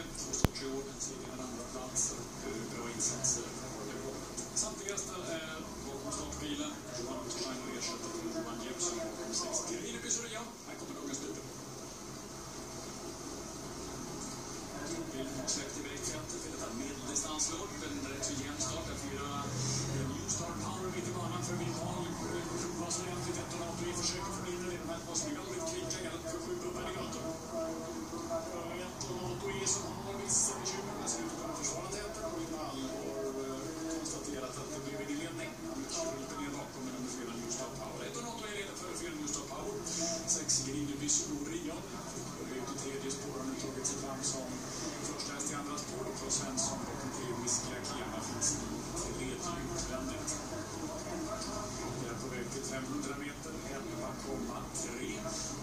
seger, två starter i en andra plats och bra insatser Samtliga är bakom startbilen. Johan Untersteiner ersätter Johan Jeppsson bakom 60. Rineby här kommer dagens byte. Bilen har släppt iväg. En rätt så jämn start. Fyra New Star Power mitt i banan för Provas ordentligt. 1,8 i att förhindra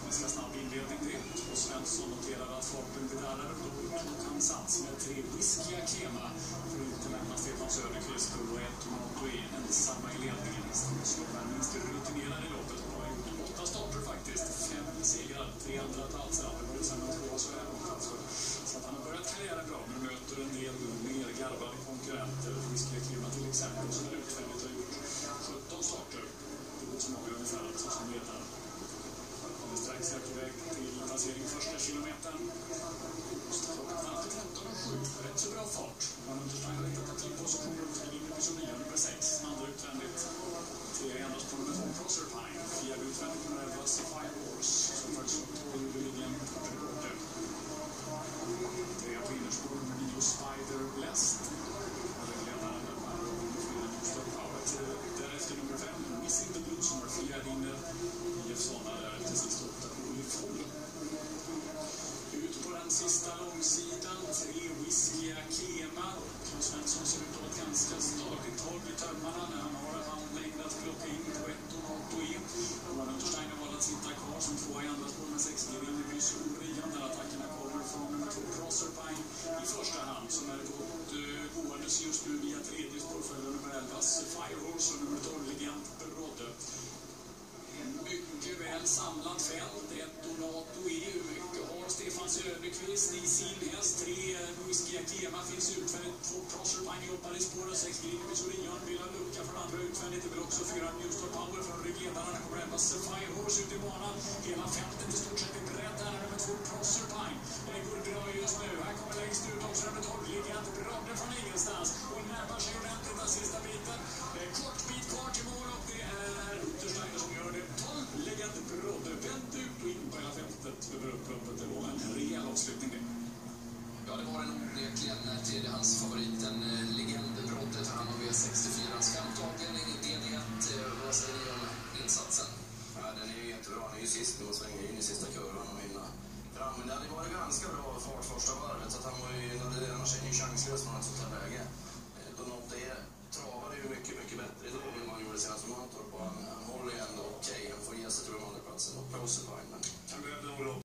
Ganska snabb inledning till. Och Svensson noterar att farten blir närmare blod och han sats med tre riskiga Akema för att inte lämna Stefan Söderqvist och ett Montoé ensamma i ledningen. Som minst rutinerad i loppet. Och har gjort åtta starter faktiskt. Fem segrar, tre andra platser. Aldrig varit sen två så här långt alltså. Så att han har börjat karriären bra, men möter en del mer garvade konkurrenter. Riskiga Akema till exempel, som är utfälligt har gjort 17 starter. Det går som avgör ungefär alltså som ledare. Är på väg till passering första kilometern. Klockan fram till 15.07. Rätt så bra fart. Man Untersteiner har hittat till position runt linje på 29, nummer 6. Andra utvändigt. Tre endast på nummer 2, Proserpine. Fjärde utvändigt nummer 11, Sapphire Horse. Som faktiskt tog linjen Bråde. Trea på innerspår, nummer 9, Spider Blessed. Sista långsidan, tre Whisky Akema. Claes Svensson ser ut att ha ett ganska stadigt tag i tömmarna när han har en handlängd att plocka in på 1,08 E. Johan Untersteiner valde att sitta kvar som tvåa i andra spår med 6 Grinebys Orion där attackerna kommer från nummer 2 Proserpine i första hand som är gott uh, gåendes just nu via tredje spår följer nummer 11 Firehorse och nummer 12 Legend Brodde. Mycket väl samlat fält. Ett Donato E. Hans eh, mycket i sin häst? Tre Whisky Akema finns utvändigt. Två Proserpine jobbar i spåret. Sex Grinebys Orion vill ha lucka från andra utvändigt. Det blir också fyra Newstar Power från ryggledaren. Här kommer elva Firehorse ut i banan. Hela fältet i stort sett är brett, Här är nummer två Proserpine. Det går bra just nu. Här kommer längst ut också nummer 12 Legend Brodde från ingenstans. Och närmar sig ordentligt den sista biten. Kort bit kvar till mål och det är Utterstein som gör det. 12 Legend Brodde vänt ut och in på hela fältet över upploppet. Det var en rejäl avslutning det. Ja, det var den onekligen. Tredje hans favoriten, Legend Brodde, tar hand om V64. Femte avdelning, DD1. Vad säger ni om insatsen? Ja, den är ju jättebra. Han är ju sist nu och svänger in i sista kurvan och hinna fram. Men det hade varit ganska bra fart första varvet så att han var ju, annars är han ju chanslös från ett sånt här läge. Donato är travade ju mycket, mycket bättre idag än han gjorde senast med Mantorp han, han håller ju ändå okej. Okay. Han får ge sig till de andra platsen och Proserpine, men han behövde nog